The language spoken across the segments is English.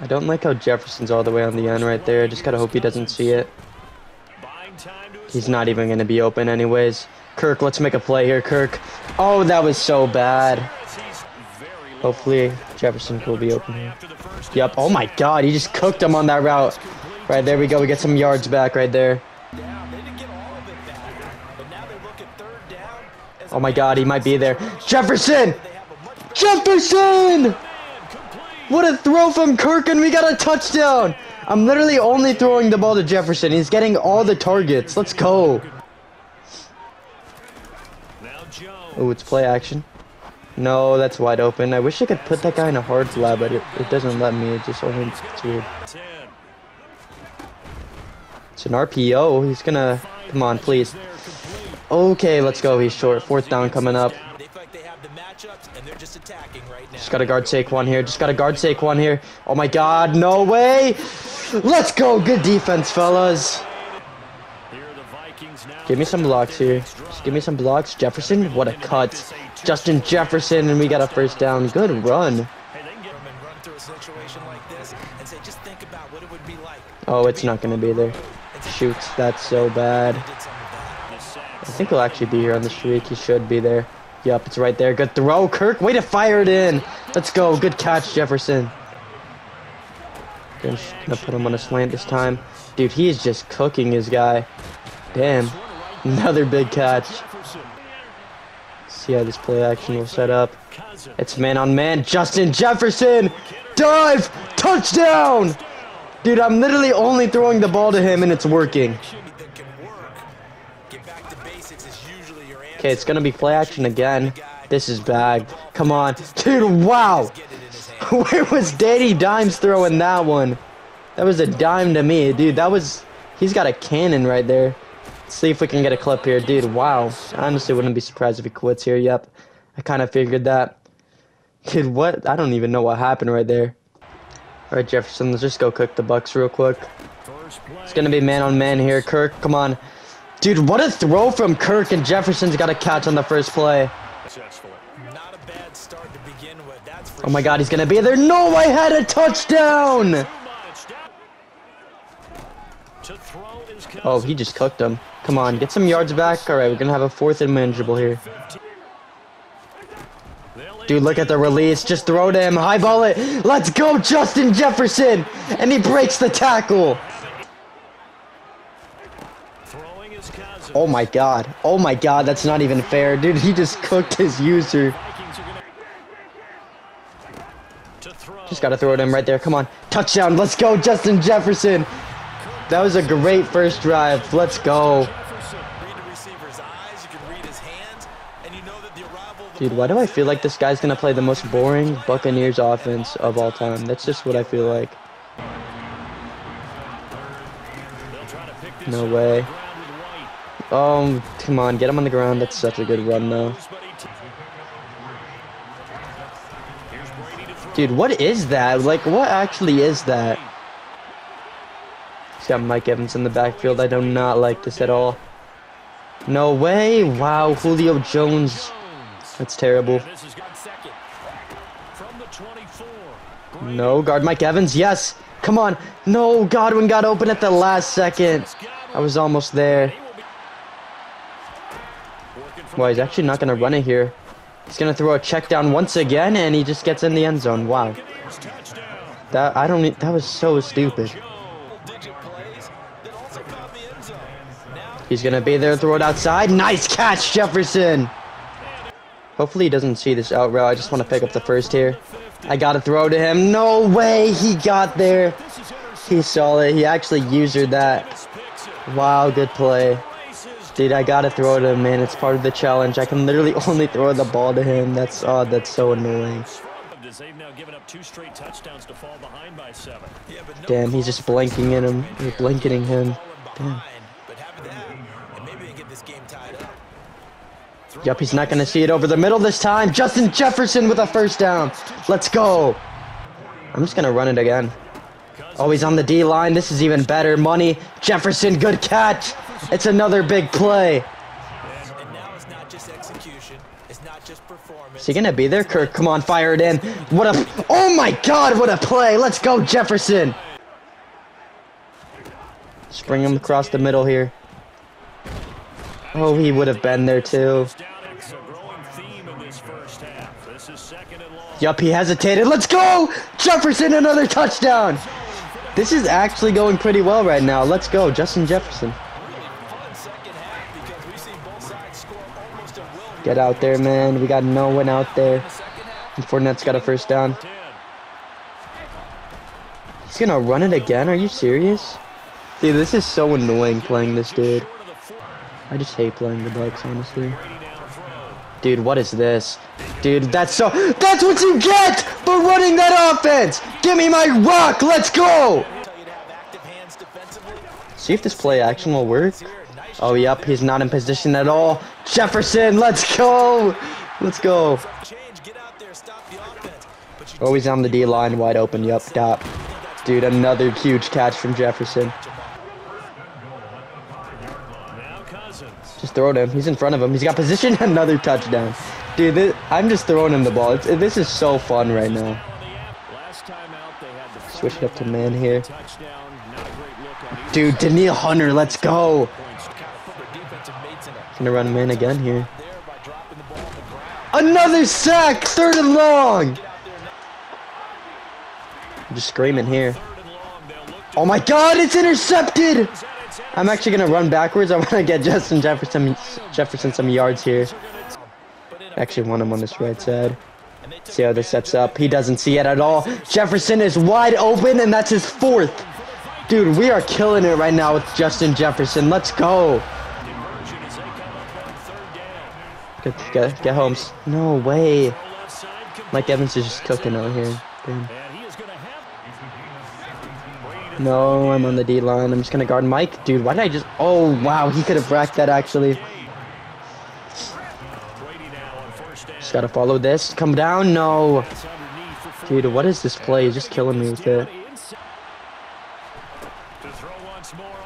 I don't like how Jefferson's all the way on the end right there. I just gotta hope he doesn't see it. He's not even gonna be open anyways. Kirk, let's make a play here, Kirk. Oh, that was so bad. Hopefully Jefferson will be open here. Yep. Oh my God, he just cooked him on that route. Right there we go. We get some yards back right there. Oh my God, he might be there. Jefferson! Jefferson! What a throw from Kirk and we got a touchdown! I'm literally only throwing the ball to Jefferson. He's getting all the targets. Let's go. Oh, it's play action. No, that's wide open. I wish I could put that guy in a hard flat, but it, it doesn't let me. It just only it's weird. It's an RPO. He's gonna come on, please. Okay, let's go. He's short. Fourth down coming up. Just gotta guard take one here. Just gotta guard take one here. Oh my god, no way! Let's go! Good defense, fellas. Give me some blocks here. Just give me some blocks. Jefferson, what a cut. Justin Jefferson, and we got a first down. Good run. Oh, it's not going to be there. Shoot, that's so bad. I think he'll actually be here on the streak. He should be there. Yep, it's right there. Good throw, oh, Kirk. Way to fire it in. Let's go. Good catch, Jefferson. Gonna put him on a slant this time. Dude, he is just cooking his guy. Damn. Another big catch. See how this play action will set up. It's man on man. Justin Jefferson! Dive! Touchdown! Dude, I'm literally only throwing the ball to him and it's working. Okay, it's gonna be play action again. This is bad. Come on. Dude, wow! Where was Danny Dimes throwing that one? That was a dime to me. Dude, that was... He's got a cannon right there. Let's see if we can get a clip here. Dude, wow. I honestly wouldn't be surprised if he quits here. Yep. I kind of figured that. Dude, what? I don't even know what happened right there. All right, Jefferson, let's just go cook the Bucks real quick. It's going to be man on man here. Kirk, come on. Dude, what a throw from Kirk, and Jefferson's got a catch on the first play. Oh my god, he's to be there. No, I had a touchdown! Oh, he just cooked him. Come on, get some yards back. All right, we're to have a fourth and manageable here. Dude, look at the release. Just throw to him. High ball it. Let's go, Justin Jefferson. And he breaks the tackle. Oh my god. Oh my god, that's not even fair. Dude, he just cooked his user. Just gotta throw it him right there. Come on. Touchdown. Let's go, Justin Jefferson. That was a great first drive. Let's go. Dude, why do I feel like this guy's gonna play the most boring Buccaneers offense of all time? That's just what I feel like. No way. Oh, come on, get him on the ground. That's such a good run, though. Dude, what is that? Like, what actually is that? He's got Mike Evans in the backfield. I do not like this at all. No way. Wow, Julio Jones. That's terrible. No, guard Mike Evans. Yes. Come on. No, Godwin got open at the last second. I was almost there. Well, he's actually not going to run it here. He's going to throw a check down once again, and he just gets in the end zone. Wow. That I don't. That was so stupid. He's going to be there, throw it outside. Nice catch, Jefferson. Hopefully he doesn't see this out route. I just want to pick up the first here. I got to throw to him. No way he got there. He saw it. He actually used that. Wow, good play. Dude, I got to throw to him, man. It's part of the challenge. I can literally only throw the ball to him. That's oh, that's so annoying. Damn, he's just blinking in him. He's blanketing him. Damn. Yep, he's not to see it over the middle this time. Justin Jefferson with a first down. Let's go. I'm just to run it again. Oh, he's on the D line. This is even better. Money. Jefferson, good catch. It's another big play. Is he gonna be there? Kirk, come on, fire it in. What a, oh my god, what a play. Let's go, Jefferson. Spring him across the middle here. Oh, he would have been there too. Yup, he hesitated. Let's go! Jefferson, another touchdown! This is actually going pretty well right now. Let's go, Justin Jefferson. Get out there, man. We got no one out there. And Fournette's got a first down. He's gonna run it again? Are you serious? Dude, this is so annoying playing this dude. I just hate playing the Bucks, honestly. Dude, what is this? Dude, that's so- That's what you get for running that offense! Give me my rock! Let's go! See if this play action will work. Oh, yep, he's not in position at all. Jefferson, let's go! Let's go. Oh, he's on the D line, wide open. Yup, stop. Dude, another huge catch from Jefferson. Just throw it him. He's in front of him. He's got position. Another touchdown. Dude, this, I'm just throwing him the ball. It's, this is so fun right now. Switch it up to man here. Dude, Danielle Hunter, let's go. Gonna run him in again here. Another sack! Third and long! I'm just screaming here. Oh my god, it's intercepted! I'm actually gonna run backwards. I wanna get Justin Jefferson Jefferson some yards here. Actually want him on this right side. See how this sets up. He doesn't see it at all. Jefferson is wide open and that's his fourth. Dude, we are killing it right now with Justin Jefferson. Let's go. Get, get, Holmes. No way. Mike Evans is just cooking over here. Damn. No, I'm on the D line. I'm just gonna guard Mike. Dude, why did I just... Oh, wow. He could have racked that, actually. Just gotta follow this. Come down. No. Dude, what is this play? He's just killing me with it.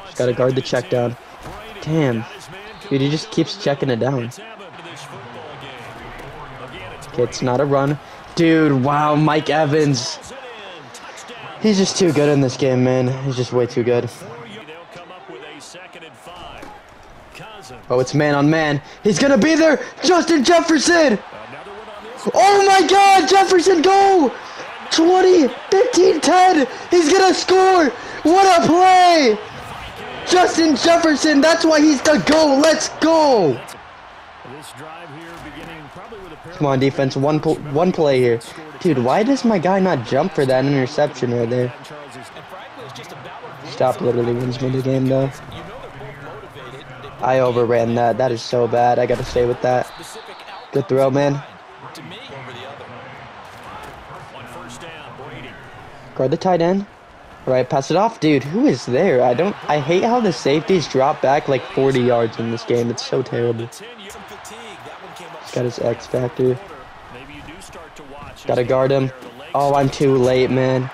Just gotta guard the check down. Damn. Dude, he just keeps checking it down. It's not a run. Dude, wow, Mike Evans. He's just too good in this game, man. He's just way too good. Oh, it's man on man. He's gonna be there! Justin Jefferson! Oh my god, Jefferson, go! 20, 15, 10! He's gonna score! What a play! Justin Jefferson, that's why he's the go! Let's go! Come on, defense. One one play here. Dude, why does my guy not jump for that interception right there? Stop literally wins me the game, though. I overran that. That is so bad. I gotta stay with that. Good throw, man. Guard the tight end. All right, pass it off. Dude, who is there? I don't... I hate how the safeties drop back like 40 yards in this game. It's so terrible. He's got his X Factor. Gotta guard him. Oh, I'm too late, man.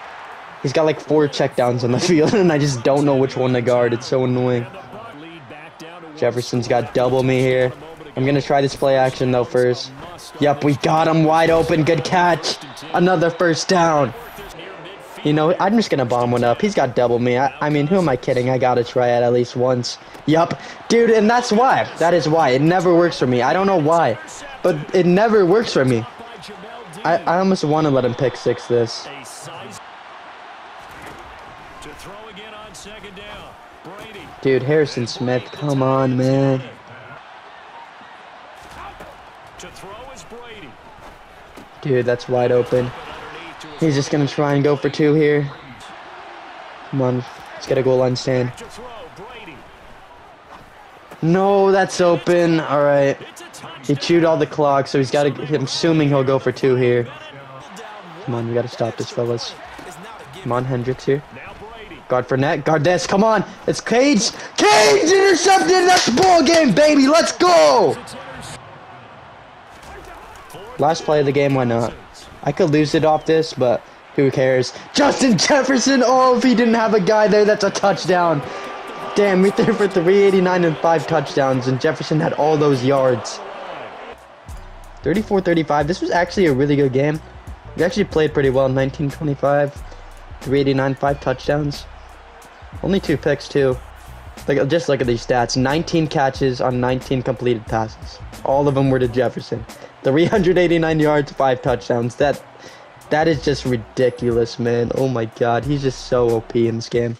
He's got like four checkdowns on the field, and I just don't know which one to guard. It's so annoying. Jefferson's got double me here. I'm gonna try this play action though first. Yep, we got him wide open. Good catch. Another first down. You know, I'm just gonna bomb one up. He's got double me. I, I mean, who am I kidding? I gotta try it at least once. Yup. Dude, and that's why. That is why. It never works for me. I don't know why. But it never works for me. I, I almost want to let him pick six this. Dude, Harrison Smith, come on, man. Dude, that's wide open. He's just gonna try and go for two here. Come on, let's get a goal line stand. No, that's open. All right. He chewed all the clock, so he's got to. I'm assuming he'll go for two here. Come on, we got to stop this, fellas. Come on, Kendricks here. Guard Fournette. Guard this. Come on. It's Cage. Cage intercepted. That's ball game, baby. Let's go. Last play of the game. Why not? I could lose it off this, but who cares? Justin Jefferson. Oh, if he didn't have a guy there, that's a touchdown. Damn, we threw for 389 and five touchdowns, and Jefferson had all those yards. 34-35. This was actually a really good game. We actually played pretty well. 1925, 389, five touchdowns. Only two picks too. Like just look at these stats. 19 catches on 19 completed passes. All of them were to Jefferson. 389 yards, five touchdowns. That that is just ridiculous, man. Oh my god, he's just so OP in this game.